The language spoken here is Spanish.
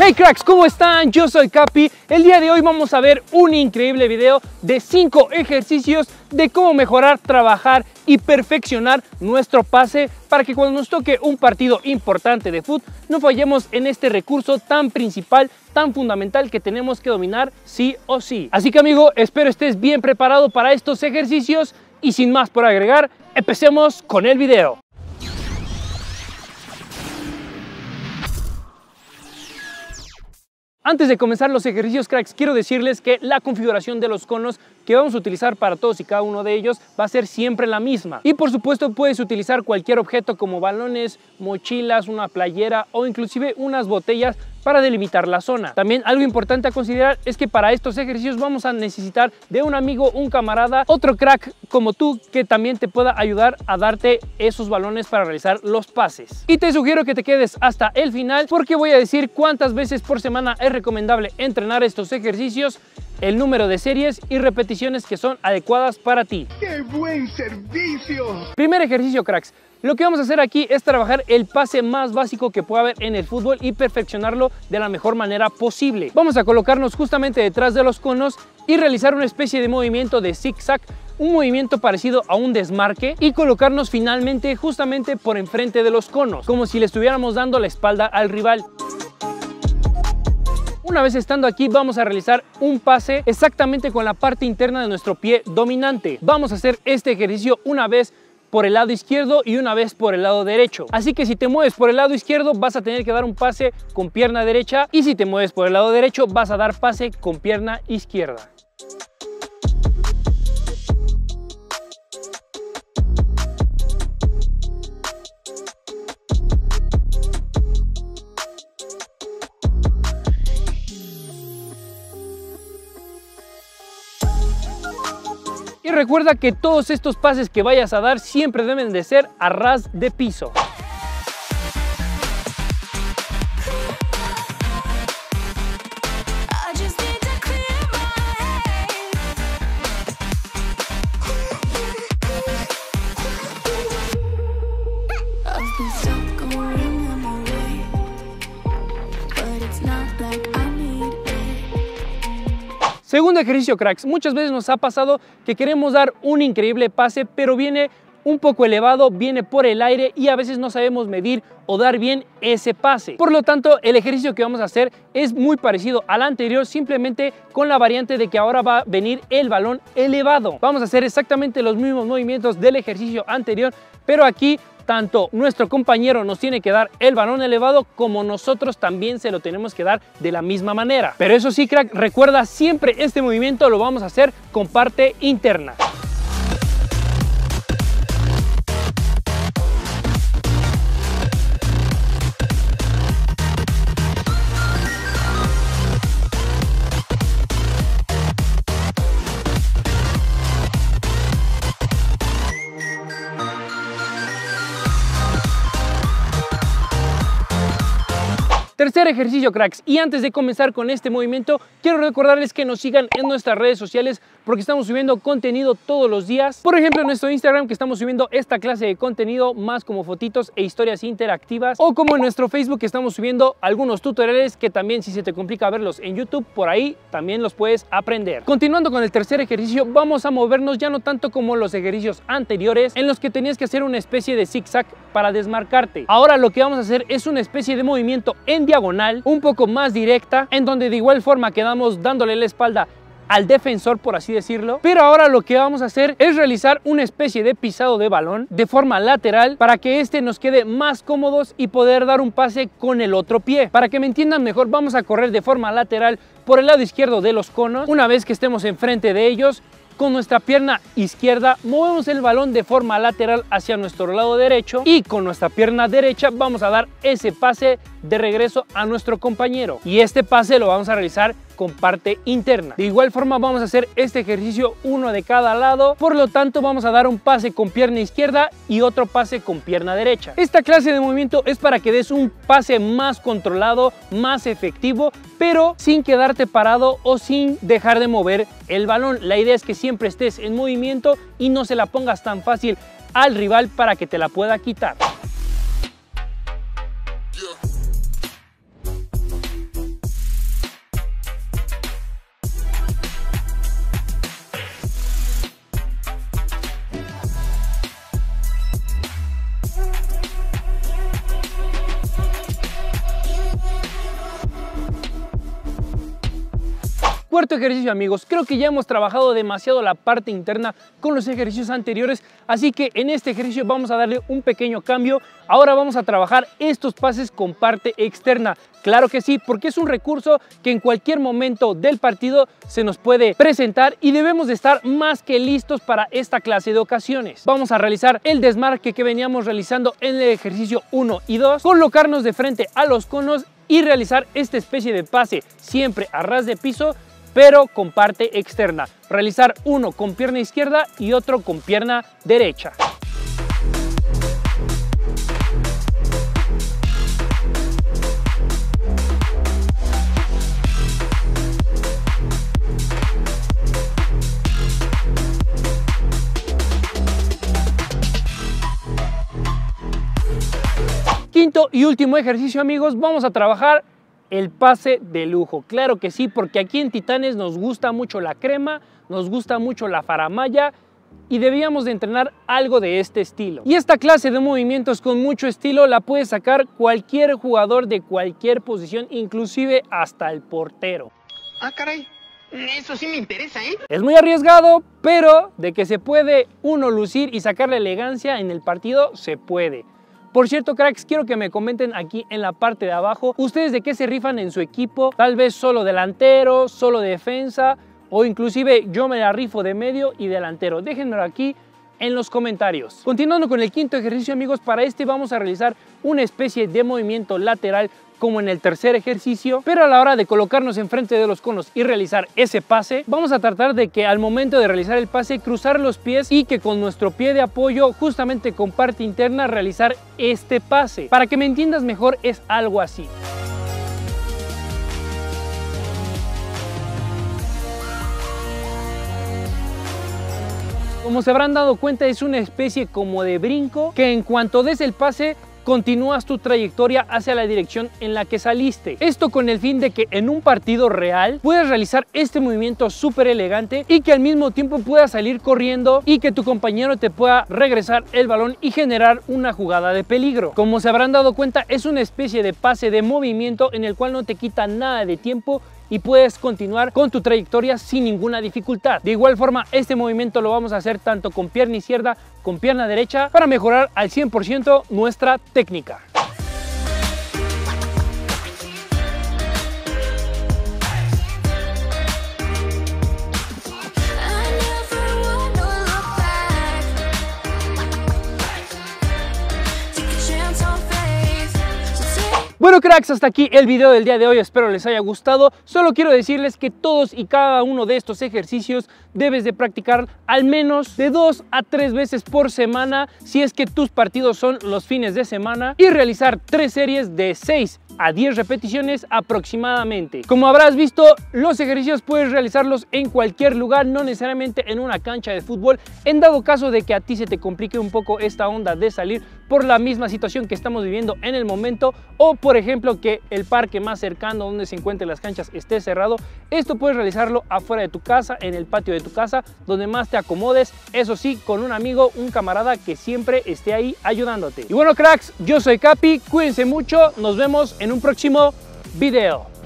Hey cracks, ¿cómo están? Yo soy Capi. El día de hoy vamos a ver un increíble video de 5 ejercicios de cómo mejorar, trabajar y perfeccionar nuestro pase para que cuando nos toque un partido importante de fútbol no fallemos en este recurso tan principal, tan fundamental que tenemos que dominar sí o sí. Así que amigo, espero estés bien preparado para estos ejercicios y sin más por agregar, empecemos con el video. Antes de comenzar los ejercicios cracks, quiero decirles que la configuración de los conos que vamos a utilizar para todos y cada uno de ellos va a ser siempre la misma. Y por supuesto puedes utilizar cualquier objeto como balones, mochilas, una playera o inclusive unas botellas para delimitar la zona. También algo importante a considerar es que para estos ejercicios vamos a necesitar de un amigo, un camarada, otro crack como tú que también te pueda ayudar a darte esos balones para realizar los pases. Y te sugiero que te quedes hasta el final porque voy a decir cuántas veces por semana es recomendable entrenar estos ejercicios el número de series y repeticiones que son adecuadas para ti. ¡Qué buen servicio! Primer ejercicio, cracks. Lo que vamos a hacer aquí es trabajar el pase más básico que pueda haber en el fútbol y perfeccionarlo de la mejor manera posible. Vamos a colocarnos justamente detrás de los conos y realizar una especie de movimiento de zigzag un movimiento parecido a un desmarque y colocarnos finalmente justamente por enfrente de los conos, como si le estuviéramos dando la espalda al rival. Una vez estando aquí vamos a realizar un pase exactamente con la parte interna de nuestro pie dominante. Vamos a hacer este ejercicio una vez por el lado izquierdo y una vez por el lado derecho. Así que si te mueves por el lado izquierdo vas a tener que dar un pase con pierna derecha y si te mueves por el lado derecho vas a dar pase con pierna izquierda. Y recuerda que todos estos pases que vayas a dar siempre deben de ser a ras de piso. Segundo ejercicio, cracks. Muchas veces nos ha pasado que queremos dar un increíble pase, pero viene un poco elevado, viene por el aire y a veces no sabemos medir o dar bien ese pase. Por lo tanto, el ejercicio que vamos a hacer es muy parecido al anterior, simplemente con la variante de que ahora va a venir el balón elevado. Vamos a hacer exactamente los mismos movimientos del ejercicio anterior, pero aquí tanto nuestro compañero nos tiene que dar el balón elevado como nosotros también se lo tenemos que dar de la misma manera. Pero eso sí, crack, recuerda siempre este movimiento lo vamos a hacer con parte interna. Tercer ejercicio, cracks. Y antes de comenzar con este movimiento, quiero recordarles que nos sigan en nuestras redes sociales porque estamos subiendo contenido todos los días. Por ejemplo, en nuestro Instagram que estamos subiendo esta clase de contenido más como fotitos e historias interactivas. O como en nuestro Facebook que estamos subiendo algunos tutoriales que también si se te complica verlos en YouTube, por ahí también los puedes aprender. Continuando con el tercer ejercicio, vamos a movernos ya no tanto como los ejercicios anteriores en los que tenías que hacer una especie de zigzag para desmarcarte. Ahora lo que vamos a hacer es una especie de movimiento en diagonal, un poco más directa, en donde de igual forma quedamos dándole la espalda al defensor, por así decirlo. Pero ahora lo que vamos a hacer es realizar una especie de pisado de balón de forma lateral para que este nos quede más cómodos y poder dar un pase con el otro pie. Para que me entiendan mejor, vamos a correr de forma lateral por el lado izquierdo de los conos. Una vez que estemos enfrente de ellos, con nuestra pierna izquierda movemos el balón de forma lateral hacia nuestro lado derecho y con nuestra pierna derecha vamos a dar ese pase de regreso a nuestro compañero. Y este pase lo vamos a realizar con parte interna. De igual forma vamos a hacer este ejercicio uno de cada lado, por lo tanto vamos a dar un pase con pierna izquierda y otro pase con pierna derecha. Esta clase de movimiento es para que des un pase más controlado, más efectivo, pero sin quedarte parado o sin dejar de mover el balón. La idea es que siempre estés en movimiento y no se la pongas tan fácil al rival para que te la pueda quitar. Cuarto ejercicio amigos, creo que ya hemos trabajado demasiado la parte interna con los ejercicios anteriores, así que en este ejercicio vamos a darle un pequeño cambio. Ahora vamos a trabajar estos pases con parte externa. Claro que sí, porque es un recurso que en cualquier momento del partido se nos puede presentar y debemos de estar más que listos para esta clase de ocasiones. Vamos a realizar el desmarque que veníamos realizando en el ejercicio 1 y 2, colocarnos de frente a los conos y realizar esta especie de pase siempre a ras de piso pero con parte externa. Realizar uno con pierna izquierda y otro con pierna derecha. Quinto y último ejercicio amigos, vamos a trabajar el pase de lujo. Claro que sí, porque aquí en Titanes nos gusta mucho la crema, nos gusta mucho la faramaya y debíamos de entrenar algo de este estilo. Y esta clase de movimientos con mucho estilo la puede sacar cualquier jugador de cualquier posición, inclusive hasta el portero. Ah, caray. Eso sí me interesa, ¿eh? Es muy arriesgado, pero de que se puede uno lucir y sacar la elegancia en el partido, se puede. Por cierto, cracks, quiero que me comenten aquí en la parte de abajo, ustedes de qué se rifan en su equipo, tal vez solo delantero, solo defensa, o inclusive yo me la rifo de medio y delantero. Déjenmelo aquí en los comentarios. Continuando con el quinto ejercicio amigos, para este vamos a realizar una especie de movimiento lateral como en el tercer ejercicio, pero a la hora de colocarnos enfrente de los conos y realizar ese pase, vamos a tratar de que al momento de realizar el pase cruzar los pies y que con nuestro pie de apoyo justamente con parte interna realizar este pase. Para que me entiendas mejor es algo así. Como se habrán dado cuenta es una especie como de brinco que en cuanto des el pase continúas tu trayectoria hacia la dirección en la que saliste. Esto con el fin de que en un partido real puedas realizar este movimiento súper elegante y que al mismo tiempo puedas salir corriendo y que tu compañero te pueda regresar el balón y generar una jugada de peligro. Como se habrán dado cuenta es una especie de pase de movimiento en el cual no te quita nada de tiempo y puedes continuar con tu trayectoria sin ninguna dificultad. De igual forma, este movimiento lo vamos a hacer tanto con pierna izquierda, con pierna derecha, para mejorar al 100% nuestra técnica. Bueno cracks, hasta aquí el video del día de hoy, espero les haya gustado. Solo quiero decirles que todos y cada uno de estos ejercicios debes de practicar al menos de dos a tres veces por semana si es que tus partidos son los fines de semana y realizar tres series de 6 a 10 repeticiones aproximadamente. Como habrás visto, los ejercicios puedes realizarlos en cualquier lugar, no necesariamente en una cancha de fútbol. En dado caso de que a ti se te complique un poco esta onda de salir por la misma situación que estamos viviendo en el momento o por ejemplo que el parque más cercano donde se encuentren las canchas esté cerrado, esto puedes realizarlo afuera de tu casa, en el patio de tu casa, donde más te acomodes, eso sí, con un amigo, un camarada que siempre esté ahí ayudándote. Y bueno cracks, yo soy Capi, cuídense mucho, nos vemos en un próximo video.